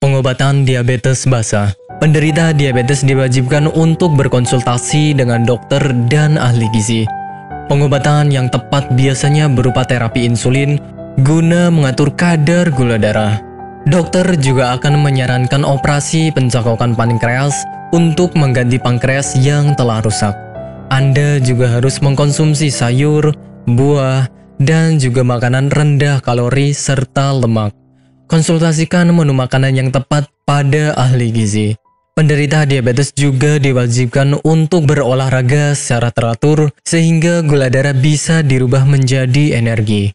Pengobatan diabetes basah. Penderita diabetes diwajibkan untuk berkonsultasi dengan dokter dan ahli gizi. Pengobatan yang tepat biasanya berupa terapi insulin guna mengatur kadar gula darah. Dokter juga akan menyarankan operasi pencakokan pankreas untuk mengganti pankreas yang telah rusak. Anda juga harus mengkonsumsi sayur, buah, dan juga makanan rendah kalori serta lemak. Konsultasikan menu makanan yang tepat pada ahli gizi. Penderita diabetes juga diwajibkan untuk berolahraga secara teratur sehingga gula darah bisa dirubah menjadi energi.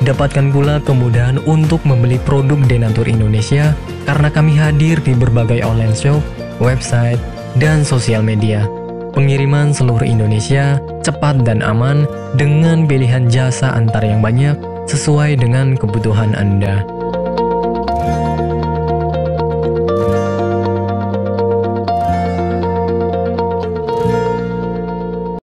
Dapatkan pula kemudahan untuk membeli produk Denatur Indonesia karena kami hadir di berbagai online shop, website, dan sosial media. Pengiriman seluruh Indonesia cepat dan aman dengan pilihan jasa antar yang banyak sesuai dengan kebutuhan Anda.